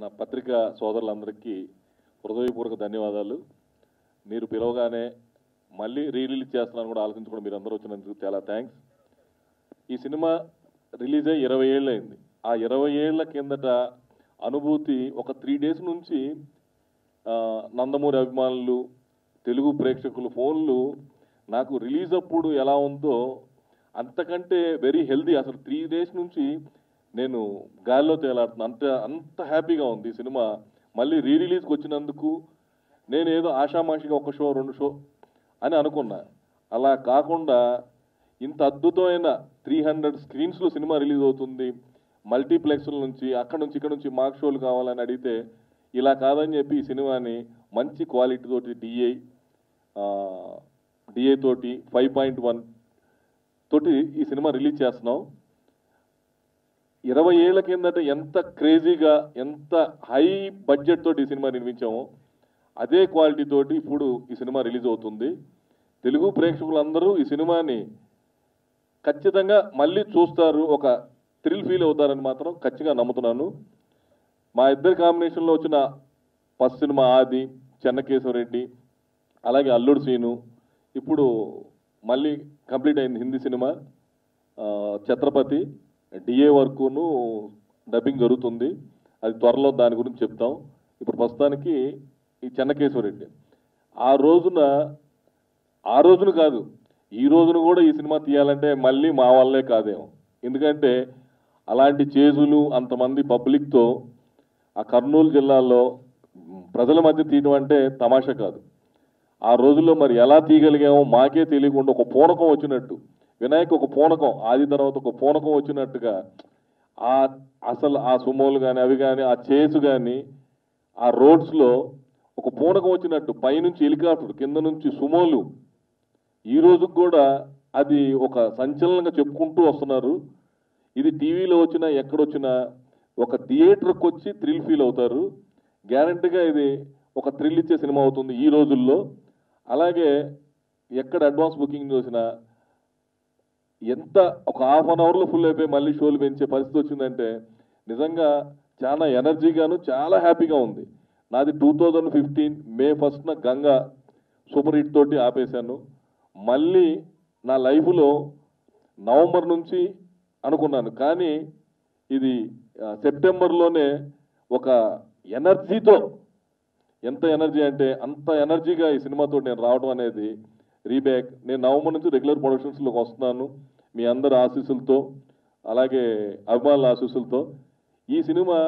నా పత్రికా సోదరులందరికీ హృదయపూర్వక ధన్యవాదాలు. మీరు పిలవగానే మళ్ళీ రీ రిలీజ్ చేస్తున్నాను కూడా ఆలోచించుకోవడం మీరు అందరూ వచ్చినందుకు చాలా థ్యాంక్స్. ఈ సినిమా రిలీజ్ అయ్యి ఇరవై ఏళ్ళు అయింది ఆ ఇరవై ఏళ్ళ కిందట అనుభూతి ఒక త్రీ డేస్ నుంచి నందమూరి అభిమానులు తెలుగు ప్రేక్షకులు ఫోన్లు నాకు రిలీజ్ అప్పుడు ఎలా ఉందో అంతకంటే వెరీ హెల్దీ అసలు త్రీ డేస్ నుంచి నేను గాల్లో తేలాడుతున్నా. అంత అంత హ్యాపీగా ఉంది ఈ సినిమా. మళ్ళీ రీ రిలీజ్కి వచ్చినందుకు నేను ఏదో ఆషామాషిగా ఒక షో రెండు షో అని అనుకున్నా. అలా కాకుండా ఇంత అద్భుతమైన త్రీ హండ్రెడ్ స్క్రీన్స్లో సినిమా రిలీజ్ అవుతుంది. మల్టీప్లెక్స్ల నుంచి అక్కడ నుంచి ఇక్కడ నుంచి మాక్ షోలు కావాలని అడిగితే ఇలా కాదని చెప్పి ఈ సినిమాని మంచి క్వాలిటీ తోటి డిఐ డిఐ తోటి ఫైవ్ పాయింట్ వన్ తోటి ఈ సినిమా రిలీజ్ చేస్తున్నాం. ఇరవై ఏళ్ళ కిందట ఎంత క్రేజీగా ఎంత హై బడ్జెట్ తోటి ఈ సినిమా నిర్మించామో అదే క్వాలిటీ తోటి ఇప్పుడు ఈ సినిమా రిలీజ్ అవుతుంది. తెలుగు ప్రేక్షకులందరూ ఈ సినిమాని ఖచ్చితంగా మళ్ళీ చూస్తారు. ఒక థ్రిల్ ఫీల్ అవుతారని మాత్రం ఖచ్చితంగా నమ్ముతున్నాను. మా ఇద్దరి కాంబినేషన్లో వచ్చిన ఫస్ట్ సినిమా ఆది చెన్నకేశవరెడ్డి అలాగే అల్లుడు సీను. ఇప్పుడు మళ్ళీ కంప్లీట్ అయింది హిందీ సినిమా ఛత్రపతి. డిఏ వర్కును డబ్బింగ్ జరుగుతుంది. అది త్వరలో దాని గురించి చెప్తాం. ఇప్పుడు ప్రస్తుతానికి ఈ చెన్నకేశవరెడ్డి. ఆ రోజున ఆ రోజున కాదు ఈ రోజున కూడా ఈ సినిమా తీయాలంటే మళ్ళీ మా వల్లే కాదేమో. ఎందుకంటే అలాంటి చేజులు అంతమంది పబ్లిక్తో ఆ కర్నూలు జిల్లాలో ప్రజల మధ్య తీయడం అంటే తమాషా కాదు. ఆ రోజుల్లో మరి ఎలా తీయగలిగామో మాకే తెలియకుండా ఒక పూనకం వచ్చినట్టు వినాయక్ ఒక పూనకం ఆది తర్వాత ఒక పూనకం వచ్చినట్టుగా ఆ అసలు ఆ సుమోలు కానీ అవి కానీ ఆ చేసు కానీ ఆ రోడ్స్లో ఒక పూనకం వచ్చినట్టు పైనుంచి హెలికాప్టర్ కింద నుంచి సుమోలు. ఈ రోజుకి కూడా అది ఒక సంచలనంగా చెప్పుకుంటూ వస్తున్నారు. ఇది టీవీలో వచ్చినా ఎక్కడొచ్చినా ఒక థియేటర్కి వచ్చి థ్రిల్ ఫీల్ అవుతారు. గ్యారంటీగా ఇది ఒక థ్రిల్ ఇచ్చే సినిమా అవుతుంది ఈ రోజుల్లో. అలాగే ఎక్కడ అడ్వాన్స్ బుకింగ్ చూసినా ఎంత ఒక హాఫ్ అన్ అవర్లో ఫుల్ అయిపోయి మళ్ళీ షోలు పెంచే పరిస్థితి వచ్చిందంటే నిజంగా చాలా ఎనర్జీగాను చాలా హ్యాపీగా ఉంది. నాది టూ థౌజండ్ ఫిఫ్టీన్ మే ఫస్ట్న గంగా సూపర్ హిట్ తోటి ఆపేశాను. మళ్ళీ నా లైఫ్లో నవంబర్ నుంచి అనుకున్నాను. కానీ ఇది సెప్టెంబర్లోనే ఒక ఎనర్జీతో ఎంత ఎనర్జీ అంటే అంత ఎనర్జీగా ఈ సినిమాతో నేను రావడం అనేది రీబ్యాక్. నేను నవంబర్ నుంచి రెగ్యులర్ ప్రొడక్షన్స్లోకి వస్తున్నాను. మీ అందరి ఆశీస్సులతో అలాగే అభిమానుల ఆశీస్సులతో. ఈ సినిమా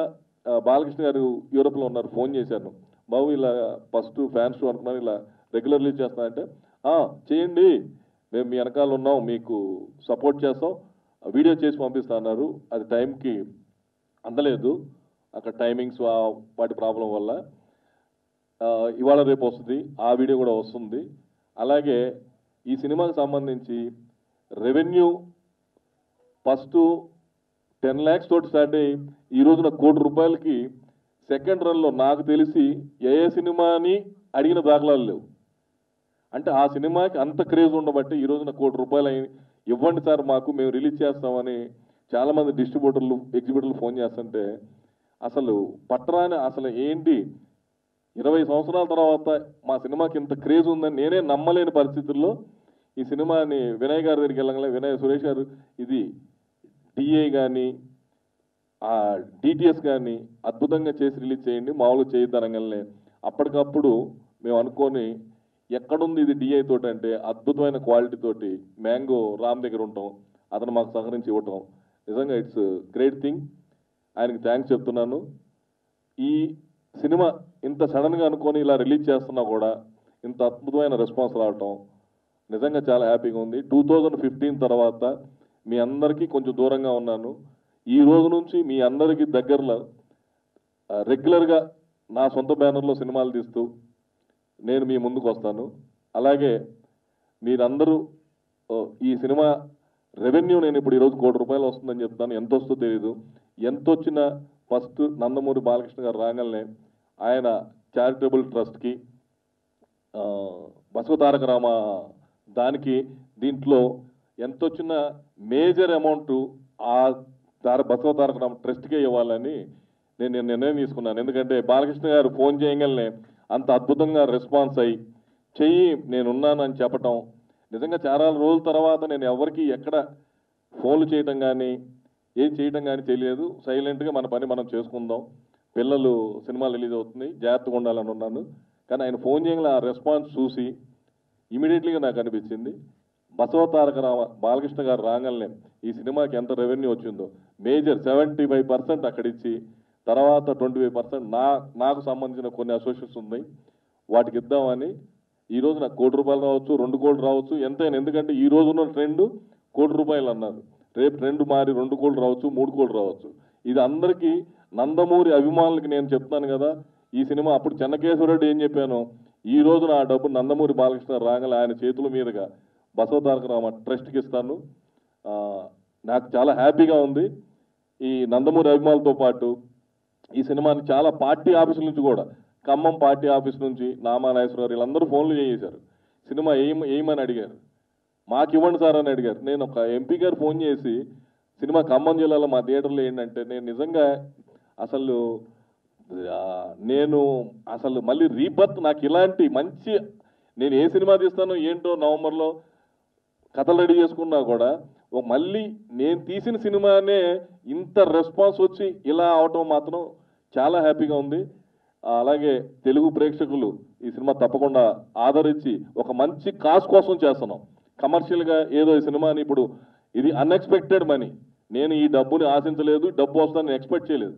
బాలకృష్ణ గారు యూరోప్లో ఉన్నారు ఫోన్ చేశాను బాబు ఇలా ఫస్ట్ ఫ్యాన్స్ షో అనుకున్నాను ఇలా రెగ్యులర్ రిలీజ్ చేస్తున్నా అంటే చేయండి. మేము మీ వెనకాల ఉన్నాం మీకు సపోర్ట్ చేస్తాం. వీడియో చేసి పంపిస్తా అన్నారు. అది టైంకి అందలేదు. అక్కడ టైమింగ్స్ వాటి ప్రాబ్లం వల్ల ఇవాళ రేపు వస్తుంది. ఆ వీడియో కూడా వస్తుంది. అలాగే ఈ సినిమాకి సంబంధించి రెవెన్యూ ఫస్ట్ టెన్ ల్యాక్స్ తోటి స్టార్ట్ అయ్యి ఈ రోజున కోటి రూపాయలకి సెకండ్ రన్లో నాకు తెలిసి ఏ ఏ సినిమాని అడిగిన దాఖలాలు లేవు. అంటే ఆ సినిమాకి అంత క్రేజ్ ఉండబట్టి ఈ రోజున కోటి రూపాయలు ఇవ్వండి సార్ మాకు మేము రిలీజ్ చేస్తామని చాలామంది డిస్ట్రిబ్యూటర్లు ఎగ్జిబ్యూటర్లు ఫోన్ చేస్తుంటే అసలు పట్టరాని అసలు ఏంటి ఇరవై సంవత్సరాల తర్వాత మా సినిమాకి ఇంత క్రేజ్ ఉందని నేనే నమ్మలేని పరిస్థితుల్లో ఈ సినిమాని వినయ్ గారి దగ్గరికి వెళ్ళగానే వినయ్ సురేష్ గారు ఇది డిఏ కానీ ఆ డిటిఎస్ కానీ అద్భుతంగా చేసి రిలీజ్ చేయండి మామూలుగా చేయొద్దనగానే అప్పటికప్పుడు మేము అనుకొని ఎక్కడుంది ఇది డిఐ తోటి అంటే అద్భుతమైన క్వాలిటీ తోటి మ్యాంగో రామ్ దగ్గర ఉంటాం అతను మాకు సహకరించి ఇవ్వటం. నిజంగా ఇట్స్ గ్రేట్ థింగ్ ఆయనకి థ్యాంక్స్ చెప్తున్నాను. ఈ సినిమా ఇంత సడన్గా అనుకొని ఇలా రిలీజ్ చేస్తున్నా కూడా ఇంత అద్భుతమైన రెస్పాన్స్ రావటం నిజంగా చాలా హ్యాపీగా ఉంది. టూ థౌజండ్ ఫిఫ్టీన్ తర్వాత మీ అందరికీ కొంచెం దూరంగా ఉన్నాను. ఈ రోజు నుంచి మీ అందరికీ దగ్గరలో రెగ్యులర్గా నా సొంత బ్యానర్లో సినిమాలు తీస్తూ నేను మీ ముందుకు వస్తాను. అలాగే మీరందరూ ఈ సినిమా రెవెన్యూ నేను ఇప్పుడు ఈరోజు కోటి రూపాయలు వస్తుందని చెప్తాను. ఎంత వస్తుందో తెలియదు ఎంత వచ్చినా ఫస్ట్ నందమూరి బాలకృష్ణ గారు రాగలనే ఆయన చారిటబుల్ ట్రస్ట్కి బసవతారక రామ దానికి దీంట్లో ఎంత వచ్చిన మేజర్ అమౌంట్ ఆ తార బసవతారక రామ ట్రస్ట్కే ఇవ్వాలని నేను నేను నిర్ణయం తీసుకున్నాను. ఎందుకంటే బాలకృష్ణ గారు ఫోన్ చేయగలనే అంత అద్భుతంగా రెస్పాన్స్ అయ్యి చెయ్యి నేనున్నానని చెప్పటం నిజంగా చాలా రోజుల తర్వాత నేను ఎవరికి ఎక్కడ ఫోన్లు చేయటం కానీ ఏం చేయటం కానీ తెలియదు సైలెంట్గా మన పని మనం చేసుకుందాం. పిల్లలు సినిమా రిలీజ్ అవుతుంది జాగ్రత్తగా ఉండాలని ఉన్నాను. కానీ ఆయన ఫోన్ చేయగల ఆ రెస్పాన్స్ చూసి ఇమీడియట్లీగా నాకు అనిపించింది బసవ తారక రామ బాలకృష్ణ గారు రాగలనే ఈ సినిమాకి ఎంత రెవెన్యూ వచ్చిందో. మేజర్ సెవెంటీ ఫైవ్ పర్సెంట్ అక్కడిచ్చి తర్వాత ట్వంటీ ఫైవ్ పర్సెంట్ నా నాకు సంబంధించిన కొన్ని అసోసియేషన్స్ ఉన్నాయి వాటికి ఇద్దామని ఈ నాకు కోటి రూపాయలు రావచ్చు రెండు కోట్లు రావచ్చు ఎంతైనా. ఎందుకంటే ఈ రోజున్న ట్రెండ్ కోటి రూపాయలు అన్నారు. రేపు ట్రెండ్ మారి రెండు కోట్లు రావచ్చు మూడు కోట్లు రావచ్చు. ఇది అందరికీ నందమూరి అభిమానులకి నేను చెప్తున్నాను కదా ఈ సినిమా అప్పుడు చెన్నకేశ్వరరెడ్డి ఏం చెప్పాను? ఈ రోజు నా డబ్బు నందమూరి బాలకృష్ణ రాగల ఆయన చేతుల మీదుగా బసవ రామ ట్రస్ట్కి ఇస్తాను. నాకు చాలా హ్యాపీగా ఉంది. ఈ నందమూరి అభిమానులతో పాటు ఈ సినిమాని చాలా పార్టీ ఆఫీసుల నుంచి కూడా ఖమ్మం పార్టీ ఆఫీస్ నుంచి నామానాగేశ్వర వీళ్ళందరూ ఫోన్లు చేసేశారు. సినిమా ఏం ఏమని అడిగారు? మాకు ఇవ్వండి సార్ అని అడిగారు. నేను ఒక ఎంపీ గారు ఫోన్ చేసి సినిమా ఖమ్మం జిల్లాలో మా థియేటర్లో ఏంటంటే నేను నిజంగా అసలు నేను అసలు మళ్ళీ రీబర్త్ నాకు ఇలాంటి మంచి నేను ఏ సినిమా తీస్తానో ఏంటో నవంబర్లో కథలు రెడీ చేసుకున్నా కూడా మళ్ళీ నేను తీసిన సినిమానే ఇంత రెస్పాన్స్ వచ్చి ఇలా అవటం మాత్రం చాలా హ్యాపీగా ఉంది. అలాగే తెలుగు ప్రేక్షకులు ఈ సినిమా తప్పకుండా ఆదరించి ఒక మంచి కాస్ కోసం చేస్తున్నాం. కమర్షియల్గా ఏదో ఈ సినిమాని ఇప్పుడు ఇది అన్ఎక్స్పెక్టెడ్ మనీ. నేను ఈ డబ్బుని ఆశించలేదు డబ్బు వస్తుందని ఎక్స్పెక్ట్ చేయలేదు.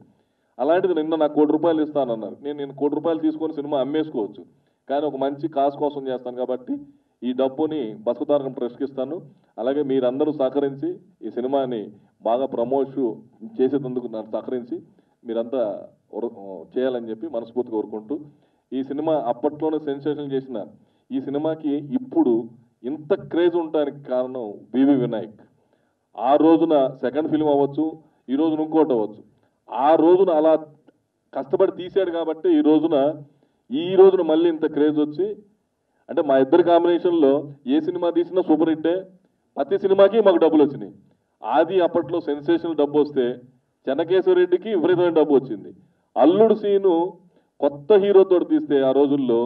అలాంటిది నిన్న నాకు కోటి రూపాయలు ఇస్తానన్నారు నేను నేను కోటి రూపాయలు తీసుకొని సినిమా అమ్మేసుకోవచ్చు. కానీ ఒక మంచి కాజ్ కోసం చేస్తాను కాబట్టి ఈ డబ్బుని బతుకుతారకం ట్రస్ట్కి ఇస్తాను అలాగే మీరందరూ సహకరించి ఈ సినిమాని బాగా ప్రమోష్ చేసేందుకు నాకు సహకరించి మీరంతా చేయాలని చెప్పి మనస్ఫూర్తిగా కోరుకుంటూ ఈ సినిమా అప్పట్లోనే సెన్సేషన్ చేసిన ఈ సినిమాకి ఇప్పుడు ఇంత క్రేజ్ ఉండడానికి కారణం బీబీ వినాయక్. ఆ రోజున సెకండ్ ఫిల్మ్ అవ్వచ్చు ఈ రోజున ఇంకోటి అవ్వచ్చు. ఆ రోజున అలా కష్టపడి తీశాడు కాబట్టి ఈ రోజున ఈ రోజున మళ్ళీ ఇంత క్రేజ్ వచ్చి అంటే మా ఇద్దరి కాంబినేషన్లో ఏ సినిమా తీసినా సూపర్ హిట్టే ప్రతి సినిమాకి మాకు డబ్బులు వచ్చినాయి. ఆది అప్పట్లో సెన్సేషనల్ డబ్బు వస్తే చెన్నకేశ్వరరెడ్డికి విపరీతమైన డబ్బు వచ్చింది. అల్లుడు సీను కొత్త హీరోతో తీస్తే ఆ రోజుల్లో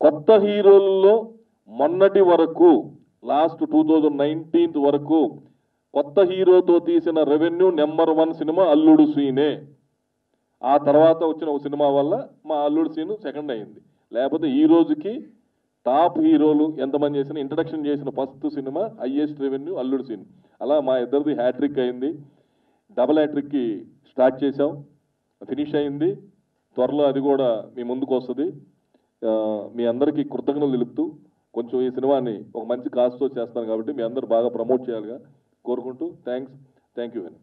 కొత్త హీరోల్లో మొన్నటి వరకు లాస్ట్ టూ థౌజండ్ నైన్టీన్త్ వరకు కొత్త హీరోతో తీసిన రెవెన్యూ నెంబర్ వన్ సినిమా అల్లుడు సీనే. ఆ తర్వాత వచ్చిన ఒక సినిమా వల్ల మా అల్లుడు సీను సెకండ్ అయింది లేకపోతే ఈ రోజుకి టాప్ హీరోలు ఎంతమంది చేసిన ఇంట్రడక్షన్ చేసిన first cinema highest revenue Alludu Seenu. అలా మా ఇద్దరిది హ్యాట్రిక్ అయింది. డబల్ హ్యాట్రిక్కి స్టార్ట్ చేసాం ఫినిష్ అయింది. త్వరలో అది కూడా మీ ముందుకు వస్తుంది. మీ అందరికీ కృతజ్ఞతలు తెలుపుతూ కొంచెం ఈ సినిమాని ఒక మంచి కాస్తో చేస్తాను కాబట్టి మీ అందరు బాగా ప్రమోట్ చేయాలిగా. కోరుకుంటూ థ్యాంక్స్ థ్యాంక్ యూ వెరీ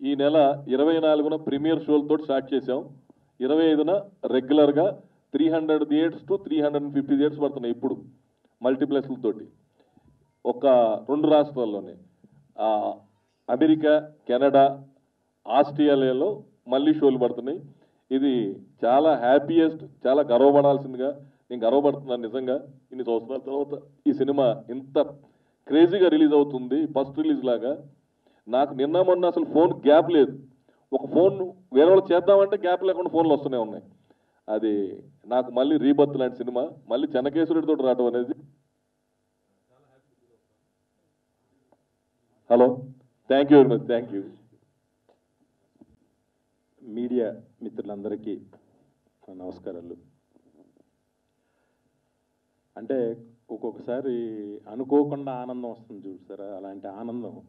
ఈ నెల ఇరవై నాలుగున ప్రీమియర్ షోలతో స్టార్ట్ చేసాం ఇరవై ఐదున రెగ్యులర్గా three hundred theatres to three hundred and fifty theatres పడుతున్నాయి ఇప్పుడు మల్టీప్లెక్స్లతోటి ఒక రెండు రాష్ట్రాల్లోనే. అమెరికా కెనడా ఆస్ట్రేలియాలో మళ్ళీ షోలు పడుతున్నాయి. ఇది చాలా హ్యాపీయెస్ట్ చాలా గర్వపడాల్సిందిగా నేను గర్వపడుతున్నాను నిజంగా ఇన్ని సంవత్సరాల తర్వాత ఈ సినిమా ఇంత క్రేజీగా రిలీజ్ అవుతుంది ఫస్ట్ రిలీజ్ లాగా. నాకు నిన్న మొన్న అసలు ఫోన్ గ్యాప్ లేదు. ఒక ఫోన్ వేరే వాళ్ళు చేద్దామంటే గ్యాప్ లేకుండా ఫోన్లు వస్తూనే ఉన్నాయి. అది నాకు మళ్ళీ రీబర్త్ లాంటి సినిమా. మళ్ళీ చెన్నకేశ్వరుడితో రావడం అనేది. Hello. Thank you very much thank you media మిత్రులందరికీ నమస్కారాలు. అంటే ఒక్కొక్కసారి అనుకోకుండా ఆనందం వస్తుంది చూసారా అలాంటి ఆనందం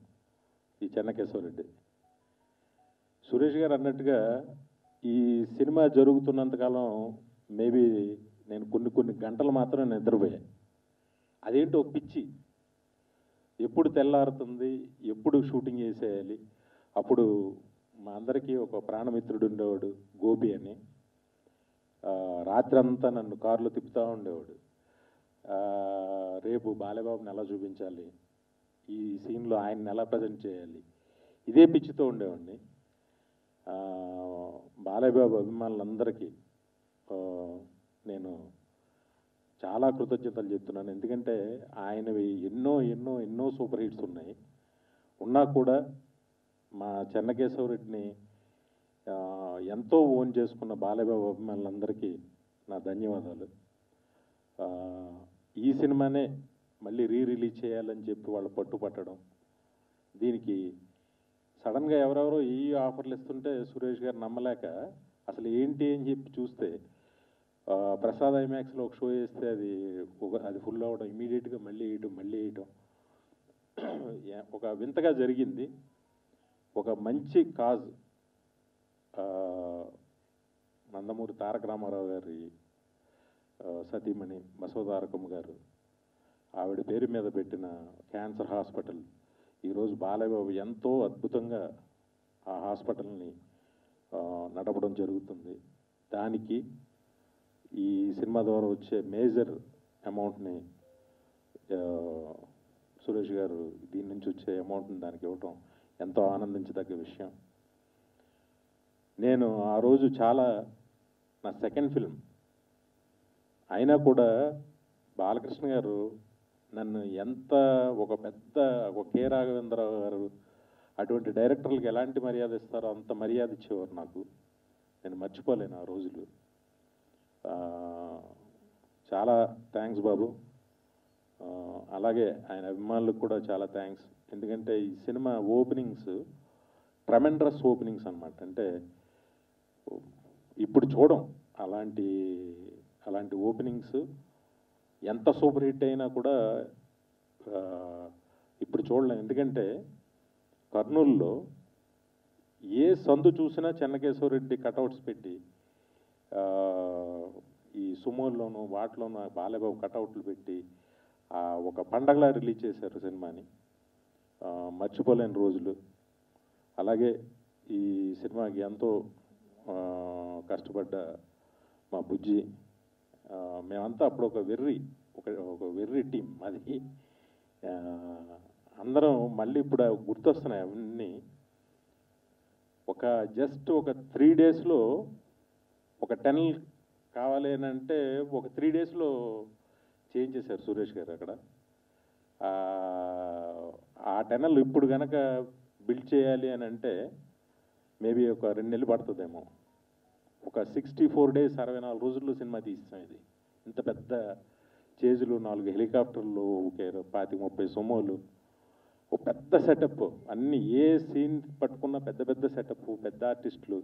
ఈ చెన్నకేశ్వరరెడ్డి సురేష్ గారు అన్నట్టుగా ఈ సినిమా జరుగుతున్నంతకాలం మేబీ నేను కొన్ని కొన్ని గంటలు మాత్రం నిద్రపోయా. అదేంటో పిచ్చి. ఎప్పుడు తెల్లారుతుంది ఎప్పుడు షూటింగ్ చేసేయాలి అప్పుడు మా అందరికీ ఒక ప్రాణమిత్రుడు ఉండేవాడు గోపి అని. రాత్రంతా నన్ను కారులో తిప్పుతూ ఉండేవాడు. రేపు బాలబాబుని ఎలా చూపించాలి? ఈ సీన్లో ఆయన్ని ఎలా ప్రజెంట్ చేయాలి? ఇదే పిచ్చితో ఉండేవాడిని. బాలయ్యబాబు అభిమానులందరికీ నేను చాలా కృతజ్ఞతలు చెప్తున్నాను. ఎందుకంటే ఆయనవి ఎన్నో ఎన్నో ఎన్నో సూపర్ హిట్స్ ఉన్నాయి. ఉన్నా కూడా మా చెన్నకేశవరెడ్డిని ఎంతో ఓన్ చేసుకున్న బాలయ్యబాబు అభిమానులందరికీ నా ధన్యవాదాలు. ఈ సినిమానే మళ్ళీ రీ రిలీజ్ చేయాలని చెప్పి వాళ్ళు పట్టుపట్టడం. దీనికి సడన్గా ఎవరెవరో ఈ ఆఫర్లు ఇస్తుంటే సురేష్ గారు నమ్మలేక అసలు ఏంటి అని చెప్పి చూస్తే ప్రసాద్ ఐమాక్స్లో ఒక షో వేస్తే అది ఒక అది ఫుల్ అవ్వడం ఇమీడియట్గా మళ్ళీ వేయటం మళ్ళీ వేయటం ఒక వింతగా జరిగింది. ఒక మంచి కాజ్ నందమూరి తారక రామారావు గారి సతీమణి బసవతారకమ్మ గారు ఆవిడ పేరు మీద పెట్టిన క్యాన్సర్ హాస్పిటల్. ఈరోజు బాలయ్యబాబు ఎంతో అద్భుతంగా ఆ హాస్పిటల్ని నడపడం జరుగుతుంది. దానికి ఈ సినిమా ద్వారా వచ్చే మేజర్ అమౌంట్ని సురేష్ గారు దీని నుంచి వచ్చే అమౌంట్ని దానికి ఇవ్వటం ఎంతో ఆనందించదగ్గ విషయం. నేను ఆ రోజు చాలా నా సెకండ్ ఫిల్మ్ అయినా కూడా బాలకృష్ణ గారు నన్ను ఎంత ఒక పెద్ద ఒక కే రాఘవేంద్రరావు గారు అటువంటి డైరెక్టర్లకు ఎలాంటి మర్యాద ఇస్తారో అంత మర్యాద ఇచ్చేవారు నాకు. నేను మర్చిపోలేను ఆ రోజులు. చాలా థ్యాంక్స్ బాబు. అలాగే ఆయన అభిమానులకు కూడా చాలా థ్యాంక్స్. ఎందుకంటే ఈ సినిమా ఓపెనింగ్స్ ట్రమెండ్రస్ ఓపెనింగ్స్ అనమాట అంటే ఇప్పుడు చూడం అలాంటి అలాంటి ఓపెనింగ్స్ ఎంత సూపర్ హిట్ అయినా కూడా ఇప్పుడు చూడలేం. ఎందుకంటే కర్నూలులో ఏ సందు చూసినా చెన్నకేశ్వరరెడ్డి కటౌట్స్ పెట్టి ఈ సుమోల్లోనూ వాటిలోనూ బాలబాబు కటౌట్లు పెట్టి ఒక పండగలా రిలీజ్ చేశారు సినిమాని. మర్చిపోలేని రోజులు. అలాగే ఈ సినిమాకి ఎంతో కష్టపడ్డ మా బుజ్జి మేమంతా అప్పుడు ఒక వెర్రి ఒక ఒక వెర్రి టీం మాది. అందరం మళ్ళీ ఇప్పుడు గుర్తొస్తున్నాయి అవన్నీ. ఒక జస్ట్ ఒక త్రీ డేస్లో ఒక టెన్ కావాలి అని అంటే ఒక త్రీ డేస్లో చేంజ్ చేశారు సురేష్ గారు అక్కడ. ఆ టెనల్ ఇప్పుడు కనుక బిల్డ్ చేయాలి అని అంటే మేబీ ఒక రెండు నెలలు పడుతుందేమో. ఒక సిక్స్టీ ఫోర్ డేస్ అరవై నాలుగు రోజుల్లో సినిమా తీస్తాం ఇది. ఇంత పెద్ద చేజులు నాలుగు హెలికాప్టర్లు ఒక పాతి ముప్పై సొమ్మోలు ఒక పెద్ద సెటప్ అన్ని ఏ సీన్ పట్టుకున్న పెద్ద పెద్ద సెటప్ పెద్ద ఆర్టిస్టులు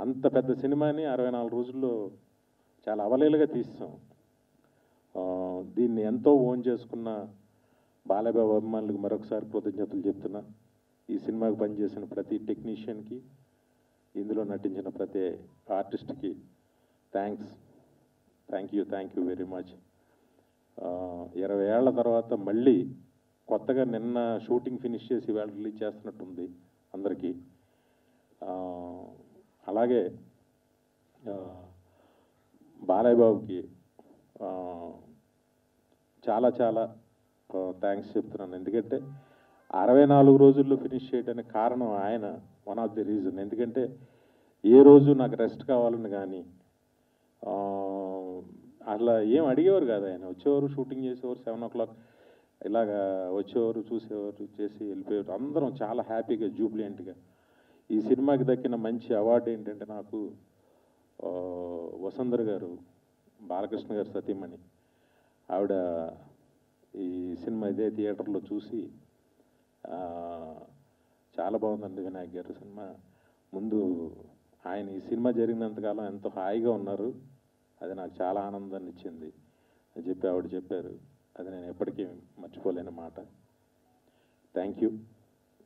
అంత పెద్ద సినిమాని అరవై నాలుగు రోజుల్లో చాలా అవలేలుగా తీస్తాం దీన్ని ఎంతో ఓన్ చేసుకున్న బాలబాబు అభిమానులకు మరొకసారి కృతజ్ఞతలు చెప్తున్నా. ఈ సినిమాకి పనిచేసిన ప్రతి టెక్నీషియన్కి ఇందులో నటించిన ప్రతి ఆర్టిస్ట్కి thanks thank you thank you very much ఇరవై ఏళ్ళ తర్వాత మళ్ళీ కొత్తగా నిన్న షూటింగ్ ఫినిష్ చేసి వేళ రిలీజ్ చేస్తున్నట్టుంది అందరికీ. అలాగే బాలయ్య బాబుకి చాలా చాలా థ్యాంక్స్ చెప్తున్నాను. ఎందుకంటే అరవై నాలుగు రోజుల్లో ఫినిష్ చేయడానికి కారణం ఆయన. వన్ ఆఫ్ ది రీజన్ ఎందుకంటే ఏ రోజు నాకు రెస్ట్ కావాలని కానీ అట్లా ఏం అడిగేవారు కాదు ఆయన. వచ్చేవారు షూటింగ్ చేసేవారు సెవెన్ ఓ క్లాక్ ఇలాగా వచ్చేవారు చూసేవారు చేసి వెళ్ళిపోయేవారు. అందరం చాలా హ్యాపీగా జూబ్లియంట్గా ఈ సినిమాకి దక్కిన మంచి అవార్డు ఏంటంటే నాకు వసంధర్ గారు బాలకృష్ణ గారు సతీమణి. ఆవిడ ఈ సినిమా ఇదే థియేటర్లో చూసి చాలా బాగుందండి వినాయక్ గారు సినిమా. ముందు ఆయన ఈ సినిమా జరిగినంతకాలం ఎంతో హాయిగా ఉన్నారు. అది నాకు చాలా ఆనందాన్ని ఇచ్చింది. అని చెప్పి ఆవిడ చెప్పారు. అది నేను ఎప్పటికీ మర్చిపోలేని మాట. థ్యాంక్ యూ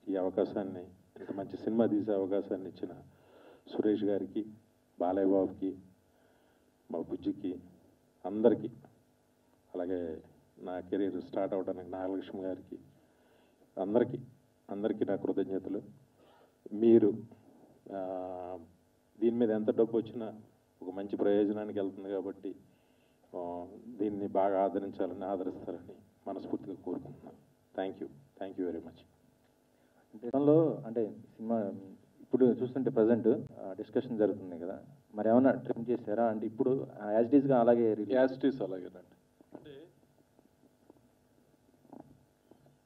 ఈ అవకాశాన్ని ఇంత మంచి సినిమా తీసే అవకాశాన్ని ఇచ్చిన సురేష్ గారికి బాలయ్య బాబుకి మా బుజ్జికి అందరికీ అలాగే నా కెరీర్ స్టార్ట్ అవడానికి నాగలక్ష్మి గారికి అందరికీ అందరికీ నా కృతజ్ఞతలు. మీరు ఆ, దీని మీద ఎంత డబ్బు వచ్చినా ఒక మంచి ప్రయోజనానికి వెళ్తుంది కాబట్టి ఆ, దీన్ని బాగా ఆదరించాలని ఆదరిస్తారని మనస్ఫూర్తిగా కోరుకుంటున్నాను. Thank you thank you very much గతంలో అంటే సినిమా ఇప్పుడు చూస్తుంటే ప్రజెంట్ డిస్కషన్ జరుగుతుంది కదా. మరి ఏమైనా ట్రిమ్ చేశారా? అంటే ఇప్పుడు యాజ్ ఇట్గా అలాగే release- యాస్టీస్ అలాగేనండి. అంటే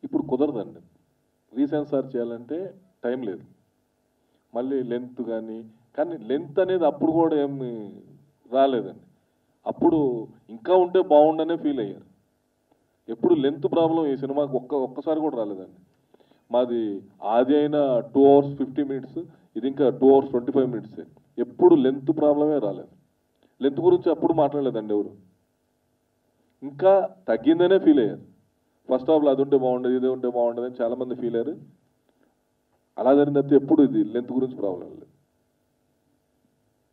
ఇప్పుడు కుదరదండి. రీసెన్సార్ చేయాలంటే టైం లేదు. మళ్ళీ లెంత్ కానీ కానీ లెంత్ అనేది అప్పుడు కూడా ఏమి రాలేదండి. అప్పుడు ఇంకా ఉంటే బాగుండనే ఫీల్ అయ్యారు. ఎప్పుడు లెంత్ ప్రాబ్లం ఈ సినిమాకి ఒక్క ఒక్కసారి కూడా రాలేదండి. మాది ఆది అయినా టూ అవర్స్ ఫిఫ్టీ మినిట్స్ ఇది ఇంకా two hours twenty five minutes. ఎప్పుడు లెంత్ ప్రాబ్లమే రాలేదు. లెంత్ గురించి అప్పుడు మాట్లాడలేదండి ఎవరు. ఇంకా తగ్గిందనే ఫీల్ అయ్యారు. ఫస్ట్ హాఫ్లో అది ఉంటే బాగుండేది ఇది ఉంటే బాగుండేది అని చాలా మంది ఫీల్ అయ్యారు. అలా జరిగిన తప్పితే ఎప్పుడు ఇది లెంత్ గురించి ప్రాబ్లం లేదు.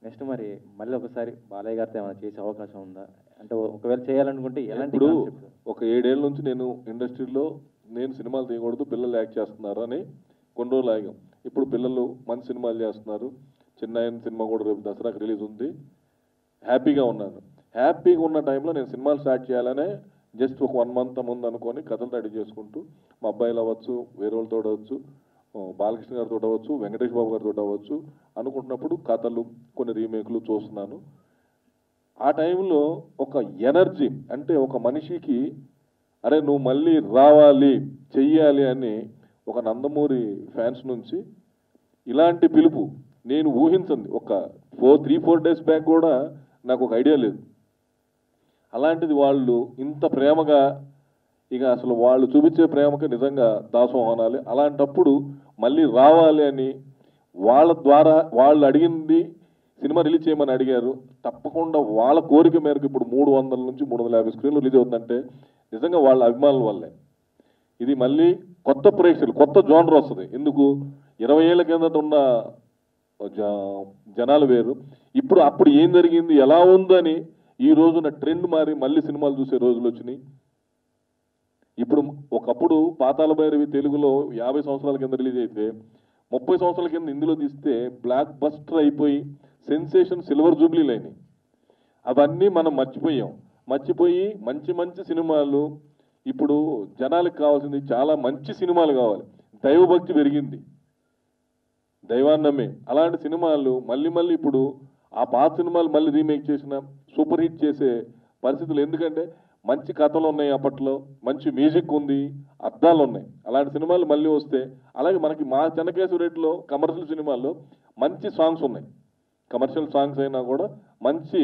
నెక్స్ట్ మరి మళ్ళీ ఒకసారి బాలయ్య గారితో ఏమైనా చేసే అవకాశం ఉందా? అంటే ఒకవేళ చేయాలనుకుంటే ఎలాంటి ఇప్పుడు? ఒక ఏడేళ్ళ నుంచి నేను ఇండస్ట్రీలో నేను సినిమాలు తీయకూడదు పిల్లలు యాక్ట్ చేస్తున్నారు అని కొన్ని రోజులు ఆగాం. ఇప్పుడు పిల్లలు మంచి సినిమాలు చేస్తున్నారు. చిన్న సినిమా కూడా రేపు దసరాకి రిలీజ్ ఉంది. హ్యాపీగా ఉన్నాను. హ్యాపీగా ఉన్న టైంలో నేను సినిమాలు స్టార్ట్ చేయాలనే జస్ట్ ఒక వన్ మంత్ ముందు అనుకొని కథలు రెడీ చేసుకుంటూ మా అబ్బాయిలు అవ్వచ్చు వేరే వాళ్ళతో అవ్వచ్చు బాలకృష్ణ గారితో అవ్వచ్చు వెంకటేష్ బాబు గారితో అవ్వచ్చు అనుకుంటున్నప్పుడు కథలు కొన్ని రీమేక్లు చూస్తున్నాను. ఆ టైంలో ఒక ఎనర్జీ అంటే ఒక మనిషికి అరే నువ్వు మళ్ళీ రావాలి చెయ్యాలి అని ఒక నందమూరి ఫ్యాన్స్ నుంచి ఇలాంటి పిలుపు నేను ఊహించండి ఒక four three four days back కూడా నాకు ఒక ఐడియా లేదు. అలాంటిది వాళ్ళు ఇంత ప్రేమగా ఇక అసలు వాళ్ళు చూపించే ప్రేమకి నిజంగా దాసం అనాలి అలాంటప్పుడు మళ్ళీ రావాలి అని వాళ్ళ ద్వారా వాళ్ళు అడిగింది సినిమా రిలీజ్ చేయమని అడిగారు. తప్పకుండా వాళ్ళ కోరిక మేరకు ఇప్పుడు మూడు వందల నుంచి మూడు వందల యాభై స్క్రీన్లు రిలీజ్ అవుతుందంటే నిజంగా వాళ్ళ అభిమానుల వల్లే. ఇది మళ్ళీ కొత్త ప్రేక్షకులు కొత్త జోనర్ వస్తుంది. ఎందుకు? ఇరవై ఏళ్ళ కిందట ఉన్న జనాలు వేరు. ఇప్పుడు అప్పుడు ఏం జరిగింది? ఎలా ఉందని ఈ రోజున ట్రెండ్ మారి మళ్ళీ సినిమాలు చూసే రోజులు వచ్చినాయి. ఇప్పుడు ఒకప్పుడు పాతాల భైరవి తెలుగులో యాభై సంవత్సరాల కింద రిలీజ్ అయితే ముప్పై సంవత్సరాల కింద ఇందులో తీస్తే బ్లాక్ బస్టర్ అయిపోయి సెన్సేషన్ సిల్వర్ జూబ్లీలు అయినాయి. అవన్నీ మనం మర్చిపోయాం. మర్చిపోయి మంచి మంచి సినిమాలు ఇప్పుడు జనాలకు కావాల్సింది చాలా మంచి సినిమాలు కావాలి. దైవభక్తి పెరిగింది. దైవాన్నమే. అలాంటి సినిమాలు మళ్ళీ మళ్ళీ ఇప్పుడు ఆ పాత సినిమాలు మళ్ళీ రీమేక్ చేసిన సూపర్ హిట్ చేసే పరిస్థితులు. ఎందుకంటే మంచి కథలు ఉన్నాయి అప్పట్లో మంచి మ్యూజిక్ ఉంది అర్థాలు ఉన్నాయి. అలాంటి సినిమాలు మళ్ళీ వస్తే అలాగే మనకి మా చెన్నకేశ్వర రెడ్డిలో కమర్షియల్ సినిమాల్లో మంచి సాంగ్స్ ఉన్నాయి. కమర్షియల్ సాంగ్స్ అయినా కూడా మంచి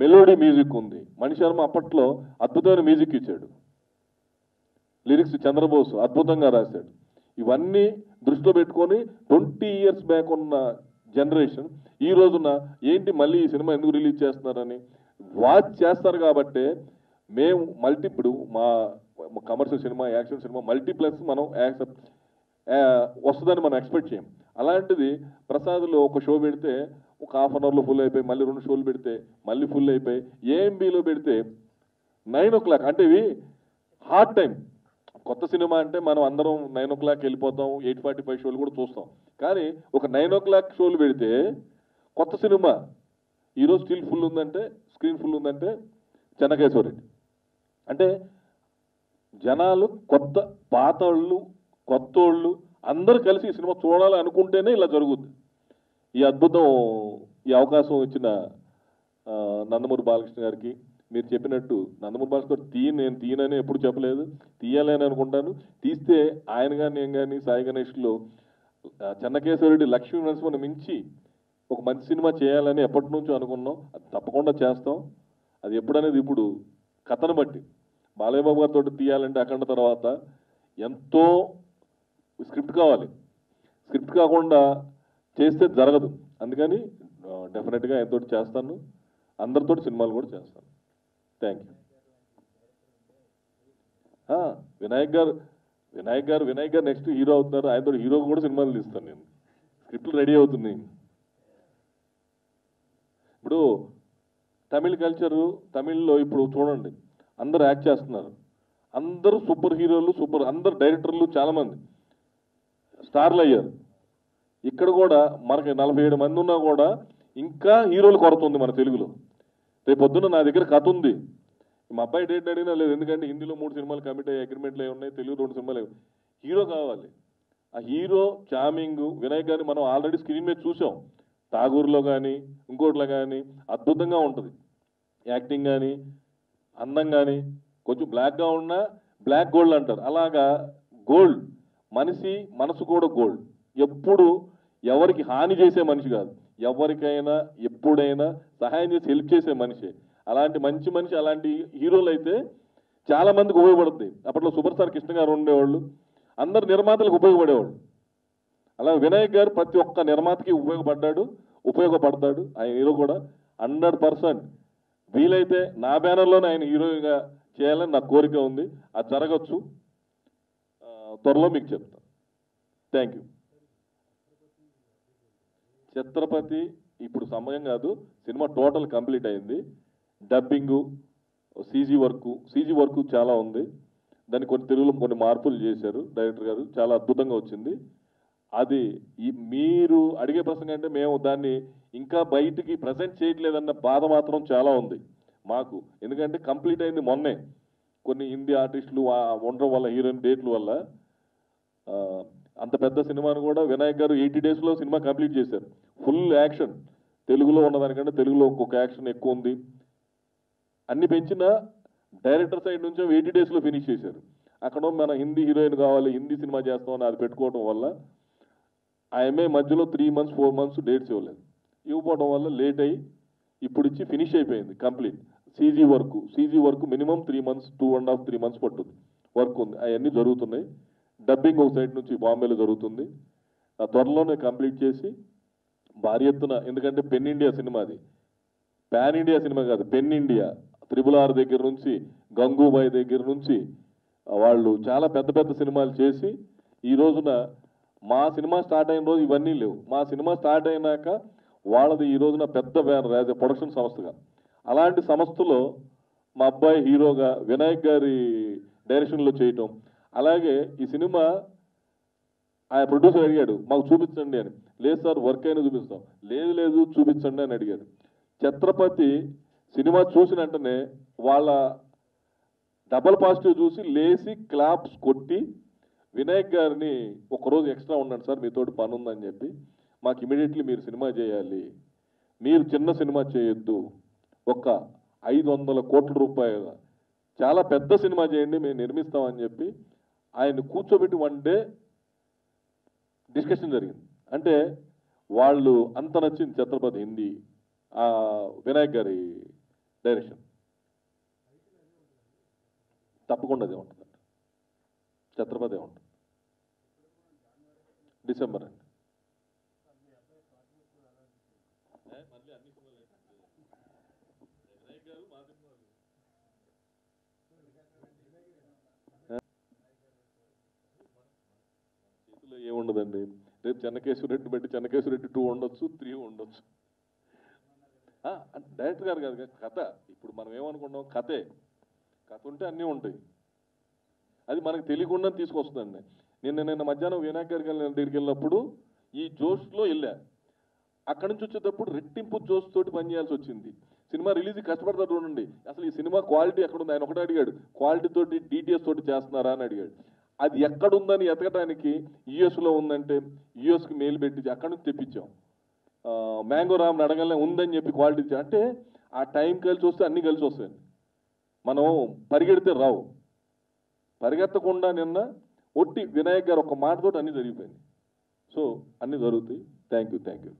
మెలోడీ మ్యూజిక్ ఉంది. మణి శర్మ అప్పట్లో అద్భుతమైన మ్యూజిక్ ఇచ్చాడు. లిరిక్స్ చంద్రబోస్ అద్భుతంగా రాశాడు. ఇవన్నీ దృష్టిలో పెట్టుకొని ట్వంటీ ఇయర్స్ బ్యాక్ ఉన్న జనరేషన్ ఈ రోజున ఏంటి మళ్ళీ ఈ సినిమా ఎందుకు రిలీజ్ చేస్తున్నారని వాచ్ చేస్తారు కాబట్టే మేము మల్టీ ఇప్పుడు మా commercial cinema action cinema multiplex మనం యాక్సెప్ట్ వస్తుందని మనం ఎక్స్పెక్ట్ చేయం. అలాంటిది ప్రసాద్లో ఒక షో పెడితే ఒక హాఫ్ అన్ అవర్లో ఫుల్ అయిపోయి మళ్ళీ రెండు షోలు పెడితే మళ్ళీ ఫుల్ అయిపోయి ఏఎంబీలో పెడితే నైన్ ఓ క్లాక్ అంటే ఇవి హార్డ్ టైం కొత్త సినిమా అంటే మనం అందరం నైన్ ఓ క్లాక్ వెళ్ళిపోతాం ఎయిట్ ఫార్టీ ఫైవ్ షోలు కూడా చూస్తాం. కానీ ఒక నైన్ ఓ క్లాక్ షోలు పెడితే కొత్త సినిమా ఈరోజు స్టిల్ ఫుల్ ఉందంటే స్క్రీన్ ఫుల్ ఉందంటే చెన్నకేశ్వరరెడ్డి అంటే జనాలు కొత్త పాతోళ్ళు కొత్తోళ్ళు అందరూ కలిసి ఈ సినిమా చూడాలి అనుకుంటేనే ఇలా జరుగుద్ది. ఈ అద్భుతం ఈ అవకాశం ఇచ్చిన నందమూరి బాలకృష్ణ గారికి మీరు చెప్పినట్టు నందమూరి బాలకృష్ణ గారు తీయ నేను తీయనని ఎప్పుడు చెప్పలేదు. తీయాలని అనుకుంటాను. తీస్తే ఆయన కానీ నేను కానీ సాయి గణేష్లో చెన్నకేశ్వరరెడ్డి లక్ష్మీ నరసింహను మించి ఒక మంచి సినిమా చేయాలని ఎప్పటి నుంచో అనుకున్నాం. అది తప్పకుండా చేస్తాం. అది ఎప్పుడనేది ఇప్పుడు కథను బట్టి. బాలయ్యబాబు గారితో తీయాలంటే అఖండ తర్వాత ఎంతో స్క్రిప్ట్ కావాలి. స్క్రిప్ట్ కాకుండా చేస్తే జరగదు. అందుకని డెఫినెట్గా ఆయనతో చేస్తాను. అందరితో సినిమాలు కూడా చేస్తాను. Thank you. వినాయక్ గారు వినాయక్ గారు వినాయక్ గారు నెక్స్ట్ హీరో అవుతున్నారు. ఆయనతో హీరో కూడా సినిమాలు తీస్తాను నేను. స్క్రిప్ట్లు రెడీ అవుతున్నాయి. ఇప్పుడు తమిళ కల్చరు తమిళ్ళో ఇప్పుడు చూడండి అందరు యాక్ట్ చేస్తున్నారు. అందరూ సూపర్ హీరోలు సూపర్ అందరు డైరెక్టర్లు చాలామంది. స్టార్లు అయ్యారు. ఇక్కడ కూడా మనకి నలభై ఏడు మంది ఉన్నా కూడా ఇంకా హీరోలు కొరత ఉంది మన తెలుగులో. రేపు పొద్దున్న నా దగ్గర కథ ఉంది. మా అబ్బాయి డేట్ అడిగినా లేదు ఎందుకంటే హిందీలో మూడు సినిమాలు కమిట్ అయ్యి అగ్రిమెంట్లు అయి ఉన్నాయి తెలుగు రెండు సినిమాలు హీరో కావాలి. ఆ హీరో చామింగ్ వినాయక్ గారిని మనం ఆల్రెడీ స్క్రీన్ మీద చూసాం. ఠాగూర్లో కానీ ఇంకోటిలో కానీ అద్భుతంగా ఉంటుంది. యాక్టింగ్ కానీ అందం కానీ కొంచెం బ్లాక్గా ఉన్నా బ్లాక్ గోల్డ్ అంటారు. అలాగా గోల్డ్ మనిషి మనసు కూడా గోల్డ్. ఎప్పుడు ఎవరికి హాని చేసే మనిషి కాదు. ఎవరికైనా ఎప్పుడైనా సహాయం చేసి హెల్ప్ చేసే మనిషి. అలాంటి మంచి మనిషి అలాంటి హీరోలు అయితే చాలామందికి ఉపయోగపడుతుంది అప్పట్లో సూపర్ స్టార్ కృష్ణ గారు ఉండేవాళ్ళు. అందరు నిర్మాతలకు ఉపయోగపడేవాళ్ళు. అలా వినాయక్ గారు ప్రతి ఒక్క నిర్మాతకి ఉపయోగపడ్డాడు ఉపయోగపడతాడు. ఆయన హీరో కూడా హండ్రెడ్ పర్సెంట్. వీలైతే నా బ్యానర్లోనే ఆయన హీరోగా చేయాలని నా కోరిక ఉంది. అది జరగచ్చు. త్వరలో మీకు చెప్తాను థ్యాంక్ యూ ఛత్రపతి ఇప్పుడు సమయం కాదు. సినిమా టోటల్ కంప్లీట్ అయింది. Dubbing CG work CG work చాలా ఉంది. దాన్ని కొన్ని తెలుగులో కొన్ని మార్పులు చేశారు. డైరెక్టర్ గారు చాలా అద్భుతంగా వచ్చింది. అది ఈ మీరు అడిగే ప్రసంగం అంటే మేము దాన్ని ఇంకా బయటికి ప్రజెంట్ చేయట్లేదన్న బాధ మాత్రం చాలా ఉంది మాకు. ఎందుకంటే కంప్లీట్ అయింది మొన్నే. కొన్ని హిందీ ఆర్టిస్టులు ఉండడం వల్ల హీరోయిన్ డేట్ల వల్ల అంత పెద్ద సినిమాను కూడా వినాయక్ గారు ఎయిటీ డేస్లో సినిమా కంప్లీట్ చేశారు. ఫుల్ యాక్షన్ తెలుగులో ఉన్నదానికంటే తెలుగులో ఇంకొక యాక్షన్ ఎక్కువ ఉంది. అన్ని పెంచిన డైరెక్టర్ సైడ్ నుంచి ఎయిటీ డేస్లో ఫినిష్ చేశారు. అక్కడ మన హిందీ హీరోయిన్ కావాలి హిందీ సినిమా చేస్తామని అది పెట్టుకోవడం వల్ల ఆమె మధ్యలో three months four months dates ఇవ్వలేదు. ఇవ్వకపోవడం వల్ల లేట్ అయ్యి ఇప్పుడు ఇచ్చి ఫినిష్ అయిపోయింది complete CG work CG work minimum three months two and half three months పట్టుద్ది. వర్క్ ఉంది అవన్నీ జరుగుతున్నాయి. డబ్బింగ్ ఒక సైడ్ నుంచి బాంబేలో జరుగుతుంది. ఆ త్వరలోనే కంప్లీట్ చేసి భారీ ఎత్తున ఎందుకంటే పెన్ ఇండియా సినిమా అది. పాన్ ఇండియా సినిమా కాదు పెన్ ఇండియా త్రిబుల్ ఆర్ దగ్గర నుంచి గంగూబాయ్ దగ్గర నుంచి వాళ్ళు చాలా పెద్ద పెద్ద సినిమాలు చేసి ఈ రోజున మా సినిమా స్టార్ట్ అయిన రోజు ఇవన్నీ లేవు. మా సినిమా స్టార్ట్ అయినాక వాళ్ళది ఈ రోజున పెద్ద బ్యానర్ యాజ్ ఎ ప్రొడక్షన్ సంస్థగా. అలాంటి సంస్థలో మా అబ్బాయి హీరోగా వినాయక్ గారి డైరెక్షన్లో చేయటం అలాగే ఈ సినిమా ఆయన ప్రొడ్యూసర్ అడిగాడు మాకు చూపించండి అని. లేదు సార్ వర్క్ అయినా చూపిస్తాం. లేదు లేదు చూపించండి అని అడిగాడు. ఛత్రపతి సినిమా చూసిన వెంటనే వాళ్ళ డబల్ పాజిటివ్ చూసి లేచి క్లాప్స్ కొట్టి వినాయక్ గారిని ఒకరోజు ఎక్స్ట్రా ఉండండి సార్ మీతోటి పని ఉందని చెప్పి మాకు ఇమీడియట్లీ మీరు సినిమా చేయాలి. మీరు చిన్న సినిమా చేయొద్దు. ఒక ఐదు వందల కోట్ల రూపాయల చాలా పెద్ద సినిమా చేయండి మేము నిర్మిస్తామని చెప్పి ఆయన కూర్చోబెట్టి వన్ డే డిస్కషన్ జరిగింది. అంటే వాళ్ళు అంత నచ్చింది ఛత్రపతి హిందీ ఆ వినాయక్ గారి డైరెక్షన్. తప్పకుండా అదే ఉంటుంది ఛత్రపతి ఉంటుంది డిసెంబర్ అండి. చేతిలో ఏముండదండి రేపు చెన్నకేశ్వరరెడ్డి బట్టి చెన్నకేశ్వరరెడ్డి టూ ఉండొచ్చు త్రీ ఉండొచ్చు. డైరెక్టర్ గారు కాదు కథ. ఇప్పుడు మనం ఏమనుకుంటాం? కథే. కథ ఉంటే అన్నీ ఉంటాయి. అది మనకు తెలియకుండా తీసుకొస్తుందండి. నిన్న నిన్న మధ్యాహ్నం వినాయక్ గారికి దగ్గరికి వెళ్ళినప్పుడు ఈ జోష్లో వెళ్ళా. అక్కడి నుంచి వచ్చేటప్పుడు రెట్టింపు జోష్ తోటి పనిచేయాల్సి వచ్చింది. సినిమా రిలీజ్ కష్టపడతాడు చూడండి. అసలు ఈ సినిమా క్వాలిటీ ఎక్కడ ఉంది ఆయన ఒకటే అడిగాడు. క్వాలిటీ తోటి డీటెయిల్స్ తోటి చేస్తున్నారా అని అడిగాడు. అది ఎక్కడుందని ఎతకడానికి యుఎస్లో ఉందంటే యుఎస్కి మెయిల్ పెట్టి అక్కడి నుంచి తెప్పించాం. మ్యాంగో రామ్ అడగలే ఉందని చెప్పి క్వాలిటీ అంటే ఆ టైం కలిసి వస్తే అన్నీ కలిసి వస్తాయి మనం పరిగెడితే రావు. పరిగెత్తకుండా నిన్న ఒట్టి వినాయక్ గారు ఒక మాటతోటి అన్నీ జరిగిపోయింది సో అన్నీ జరుగుతాయి. Thank you thank you